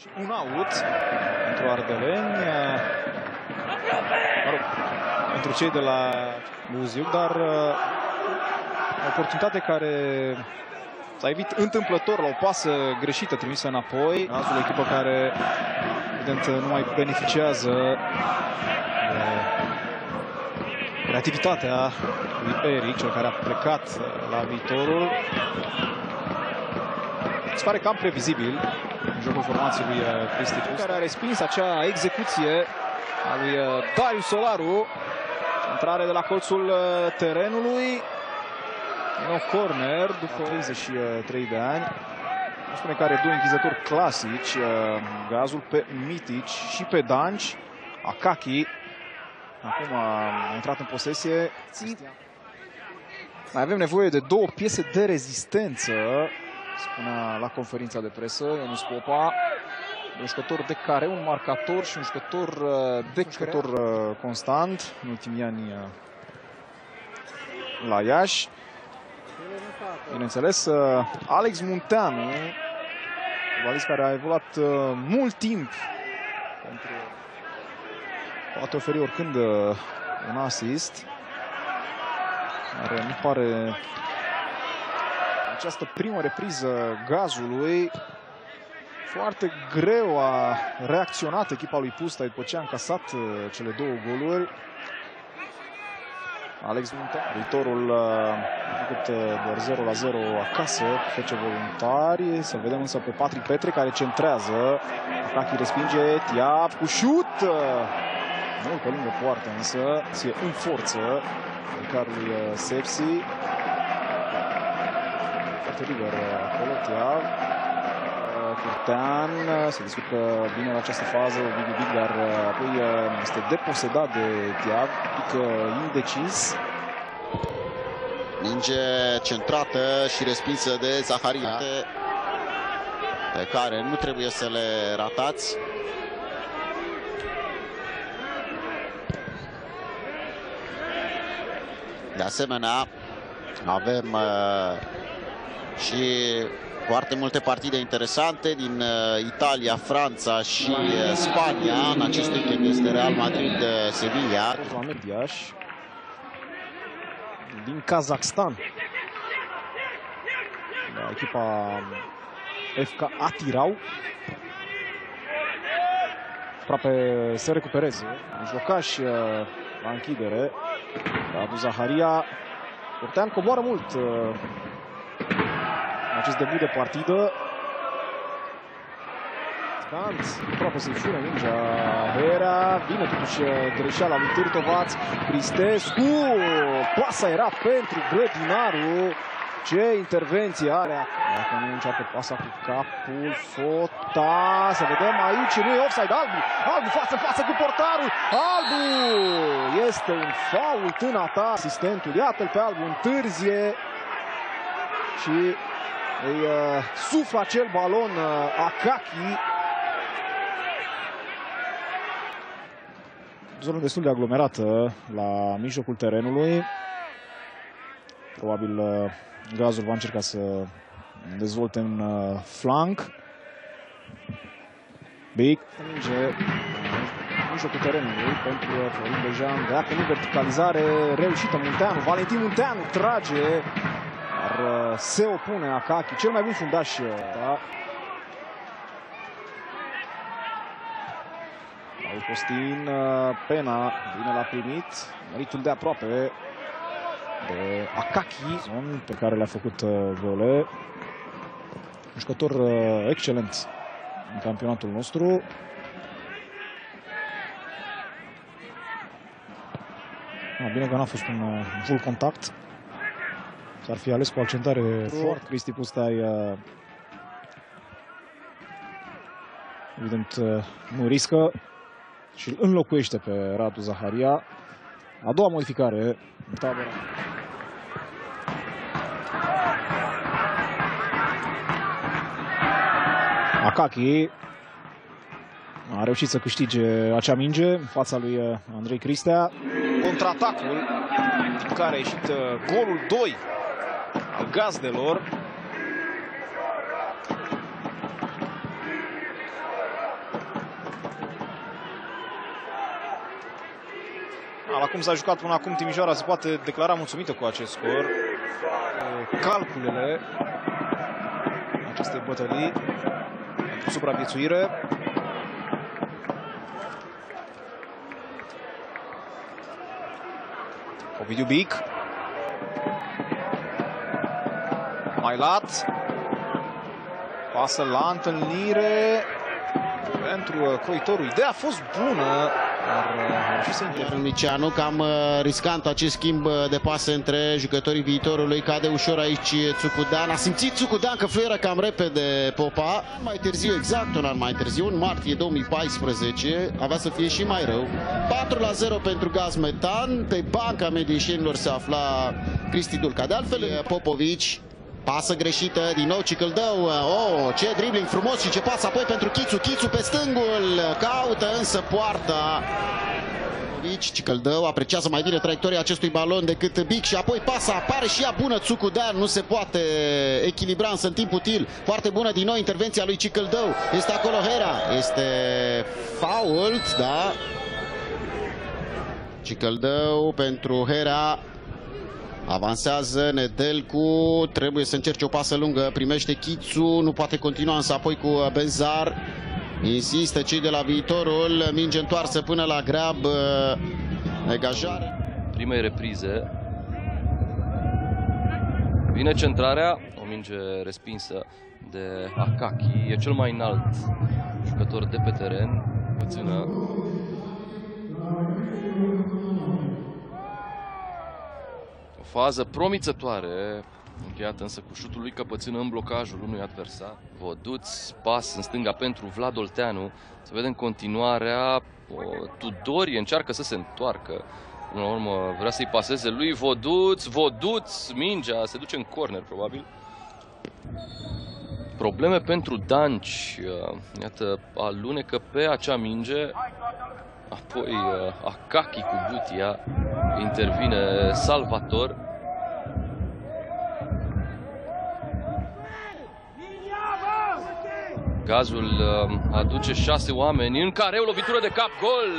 Și un out pentru Ardeleni. Mă rog, pentru cei de la Buziuc, dar uh, o oportunitate care s-a evit întâmplător la o pasă greșită trimisă înapoi. Cazul echipă care, evident, nu mai beneficiază de creativitatea lui Eric, cel care a plecat la viitorul. Se pare cam previzibil în jocul formației lui uh, Cristi Pus, care a respins acea execuție a lui uh, Darius Solaru. Intrare de la colțul uh, terenului. No corner după 33 de ani. Spune că are doi închizători clasici. Gazul pe Mitic și pe Danci. Akaki. Acum a intrat în posesie. Mai avem nevoie de două piese de rezistență spunea la conferința de presă Ionuț Popa. Un jucător de care, un marcator și un jucător uh, de jucător uh, constant în ultimii ani uh, la Iași. Bineînțeles, Alex Munteanu, valist care a evoluat mult timp pentru poate oferi oricând un asist. Dar nu pare această primă repriză gazului. Foarte greu a reacționat echipa lui Pusta după ce a încasat uh, cele două goluri. Alex Munta, viitorul a uh, făcut uh, doar 0 la 0 acasă cu FC Voluntari. Să vedem însă pe Patrick Petre care centrează. Akaki respinge, Tiap cu șut. Mult pe lângă poartă însă, ție în forță carului Sepsi foarte liber acolo, Tiav. Curtean se discută bine la această fază, Ovidiu Big, dar apoi este deposedat de Tiav, pic indecis. Minge centrată și respinsă de Zaharia, pe care nu trebuie să le ratați. De asemenea, avem și foarte multe partide interesante din uh, Italia, Franța și uh, Spania. În acest weekend este Real Madrid, uh, Sevilla. din Kazakhstan. La echipa FK Atirau. Aproape să recupereze. Mijlocaș la închidere. Radu Zaharia. Curtean coboară mult acest debut de partidă. Gant, aproape să-i fure mingea Hera, vine totuși greșeala lui Târtovaț, Cristescu, pasa era pentru Grădinaru, ce intervenție are. Dacă nu încearcă pasa cu capul, Fota, să vedem aici, nu e offside, Albu, Albu față față cu portarul, Albu, este un fault în atac, asistentul, iată-l pe Albu, întârzie. Și îi uh, suflă acel balon uh, Akaki. Zonă destul de aglomerată la mijlocul terenului. Probabil uh, Gazul va încerca să dezvolte în uh, flanc. Big. Minge în mijlocul terenului pentru Florin Bejan. De acum verticalizare reușită Munteanu. Valentin Munteanu trage Uh, se opune Akaki, cel mai bun fundaș. Uh, da. Paul Costin, uh, pena, bine l-a primit, meritul de aproape de Akaki, pe care le-a făcut gole. Un jucător excelent în campionatul nostru. Bine că n-a fost un full contact. S-ar fi ales cu accentare foarte. Cristi Pustai uh, evident uh, nu riscă și îl înlocuiește pe Radu Zaharia. A doua modificare în tabără. Akaki a reușit să câștige acea minge în fața lui uh, Andrei Cristea. Contraatacul care a ieșit golul 2 al gazdelor. Al acum s-a jucat până acum Timișoara se poate declara mulțumită cu acest scor. Calculele acestei bătălii supraviețuire. Ovidiu Bic Mailat. Pasă la întâlnire pentru croitorul. Ideea a fost bună, Miceanu, cam uh, riscant acest schimb uh, de pase între jucătorii viitorului. Cade ușor aici Țucudean. A simțit Țucudean că fluieră cam repede Popa. Mai târziu, exact un an mai târziu, în martie 2014, avea să fie și mai rău. 4 la 0 pentru Gaz Metan. Pe banca medieșenilor se afla Cristi Dulca. De altfel, Popovici Pasă greșită, din nou Cicăldău, oh, ce dribbling frumos și ce pas apoi pentru Chițu, Chițu pe stângul, caută însă poarta. Aici Cicăldău apreciază mai bine traiectoria acestui balon decât Bic și apoi pasa. Apare și ea bună. Țucudean, nu se poate echilibra însă în timp util. Foarte bună din nou intervenția lui Cicăldău, este acolo Hera, este fault, da. Cicăldău pentru Hera, Avansează Nedelcu, trebuie să încerce o pasă lungă, primește Chițu, nu poate continua însă apoi cu Benzar. Insistă cei de la viitorul, minge întoarsă până la greab, negajare. Primei reprize. Vine centrarea, o minge respinsă de Akaki, e cel mai înalt jucător de pe teren, puțină. Fază promițătoare, încheiată însă cu șutul lui Căpățână în blocajul unui adversar. Voduț, pas în stânga pentru Vlad Olteanu. Să vedem continuarea. O, Tudorie încearcă să se întoarcă. Până la urmă vrea să-i paseze lui Voduț. Voduț, mingea, se duce în corner probabil. Probleme pentru Danci. Iată, alunecă pe acea minge. Apoi Akaki cu Butia intervine Salvator. Gazul um, aduce șase oameni în care o lovitură de cap, gol!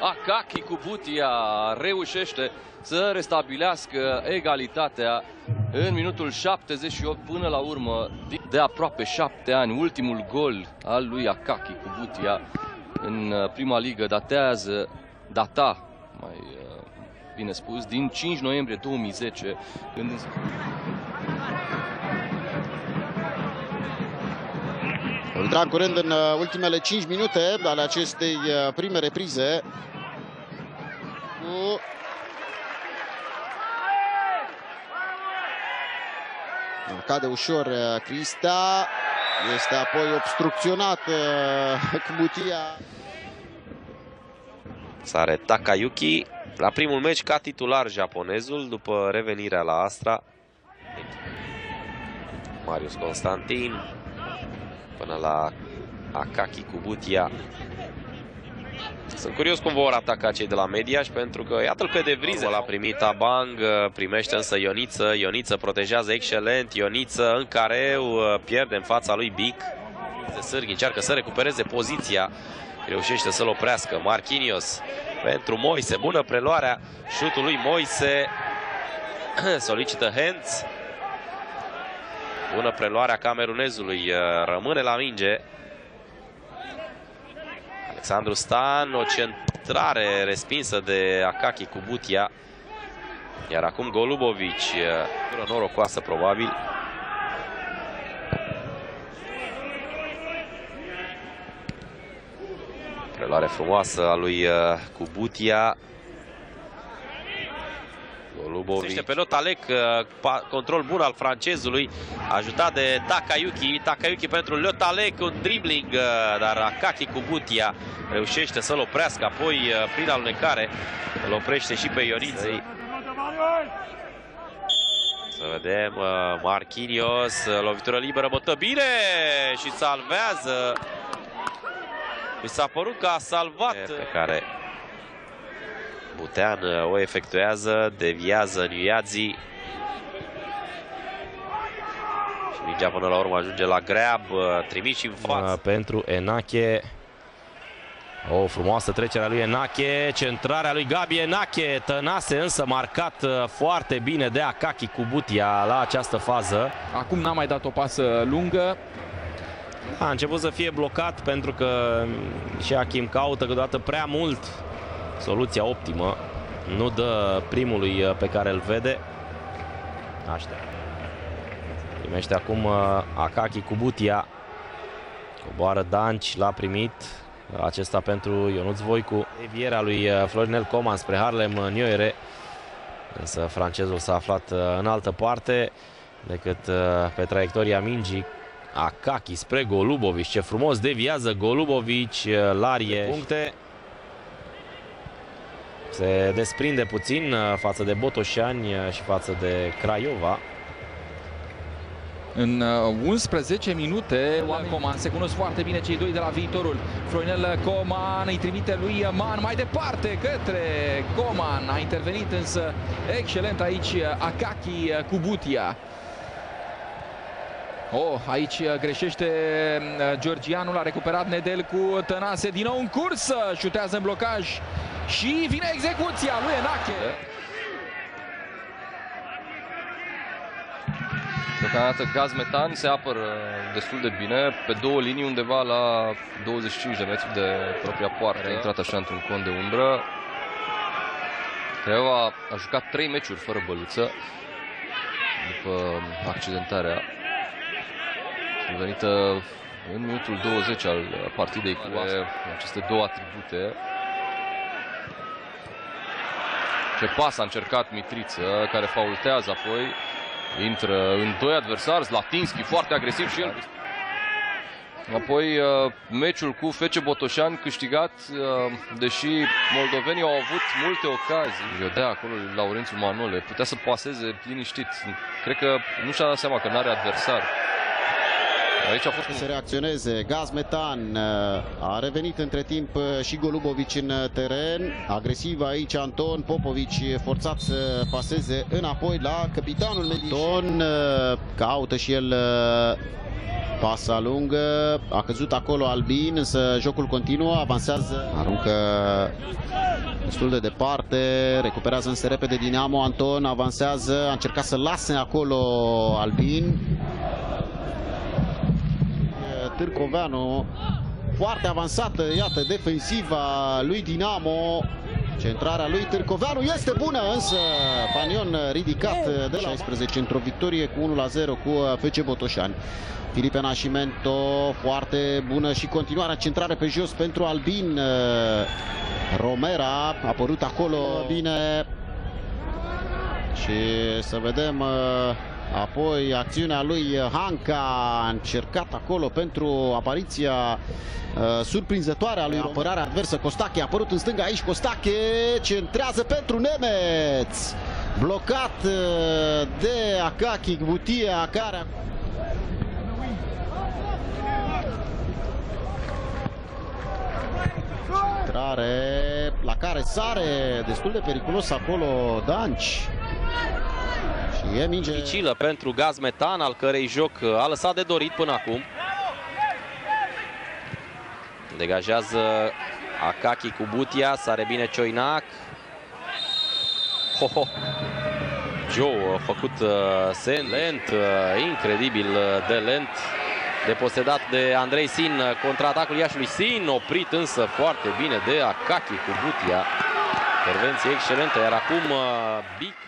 Akaki cu Butia reușește să restabilească egalitatea în minutul 78 până la urmă de aproape șapte ani. Ultimul gol al lui Akaki cu Butia în uh, prima ligă datează, data mai uh, bine spus, din 5 noiembrie 2010, când Îl curând în uh, ultimele 5 minute ale acestei prime reprize. Cu... Cade ușor Crista. Este apoi obstrucționat uh, cu butia. Sare Takayuki la primul meci ca titular japonezul după revenirea la Astra. Marius Constantin până la Akaki Kubutia. Sunt curios cum vor ataca cei de la Mediaș, pentru că iată-l pe De Vrize. L-a primit Abang, primește însă Ioniță. Ioniță protejează excelent. Ioniță în careu pierde în fața lui Bic. Sârghi încearcă să recupereze poziția. Reușește să-l oprească. Marquinhos pentru Moise. Bună preluarea. Șutul lui Moise. Solicită Hens. Bună preluarea camerunezului. Rămâne la minge. Alexandru Stan, o centrare respinsă de Akaki cu Butia. Iar acum Golubovic, norocoasă probabil. Preluare frumoasă a lui Cubutia. Lubovic. Pe Lotalec, uh, control bun al francezului, ajutat de Takayuki. Takayuki pentru Lotalec, un dribbling, uh, dar Akaki cu Butia reușește să-l oprească. Apoi, uh, prin alunecare, îl oprește și pe Ioniței. Să vedem, Marquinhos, lovitură liberă, bătă bine și salvează. Mi s-a părut că a salvat. Pe care Butean uh, o efectuează, deviază Niuiazi. Și mingea până la urmă ajunge la greab, uh, trimis și în față. Pentru Enache. O frumoasă trecere a lui Enache, centrarea lui Gabi Enache, Tănase însă marcat uh, foarte bine de Akaki cu Butia la această fază. Acum n-a mai dat o pasă lungă. A început să fie blocat pentru că și Achim caută câteodată prea mult soluția optimă. Nu dă primului uh, pe care îl vede. Aștept. Primește acum uh, Akaki cu Butia. Coboară Danci, l-a primit. Acesta pentru Ionuț Voicu. Evierea lui uh, Florinel Coman spre Harlem Nioere. Însă francezul s-a aflat în altă parte decât pe traiectoria mingii. Akaki spre Golubovic. Ce frumos deviază Golubovic. Larie. Puncte. Se desprinde puțin față de Botoșani și față de Craiova. În 11 minute, oameni Coman se cunosc foarte bine cei doi de la viitorul. Florinel Coman îi trimite lui Man mai departe către Coman. A intervenit însă excelent aici Akaki Kubutia. Oh, aici greșește Georgianul, a recuperat Nedel cu Tănase din nou în cursă, șutează în blocaj și vine execuția lui Enache. Deocamdată gaz metan se apără destul de bine pe două linii undeva la 25 de metri de propria poartă. A intrat așa într-un cont de umbră. Craiova a jucat trei meciuri fără băluță după accidentarea venită în minutul 20 al partidei cu aceste două atribute. Ce pas a încercat Mitriță, care faultează apoi. Intră în doi adversari, Latinski foarte agresiv și el. Apoi meciul cu Fece Botoșani câștigat, deși moldovenii au avut multe ocazii. de acolo Laurențiu Manole, putea să paseze liniștit. Cred că nu și-a dat seama că nu are adversar. Aici a fost să reacționeze. Gaz metan uh, a revenit între timp uh, și Golubovici în uh, teren. Agresiv aici Anton Popovici forțat să paseze înapoi la capitanul Mediton. Caută și el pasa lungă. A căzut acolo Albin, însă jocul continuă, avansează. Aruncă destul de departe, recuperează însă repede Dinamo, Anton avansează, a încercat să lase acolo Albin, Târcoveanu. Foarte avansată, iată, defensiva lui Dinamo. Centrarea lui Târcoveanu este bună, însă Panion ridicat de la 16 într-o victorie cu 1-0 cu FC Botoșani. Filipe Nascimento, foarte bună și continuarea centrare pe jos pentru Albin. Romera a apărut acolo bine. Și să vedem Apoi acțiunea lui Hanca a încercat acolo pentru apariția uh, surprinzătoare a lui apărarea adversă. Costache a apărut în stânga aici. Costache centrează pentru Nemeț. Blocat uh, de Akaki Butia care Centrare la care sare destul de periculos acolo Danci. E minge dificilă pentru Gaz Metan, al cărei joc a lăsat de dorit până acum. Degajează Akaki cu Butia, sare bine Cioinac. Ho, ho. Joe a făcut uh, sen lent, uh, incredibil uh, de lent, deposedat de Andrei Sin, contraatacul Iașului Sin, oprit însă foarte bine de Akaki cu Butia. Intervenție excelentă, iar acum uh, Bic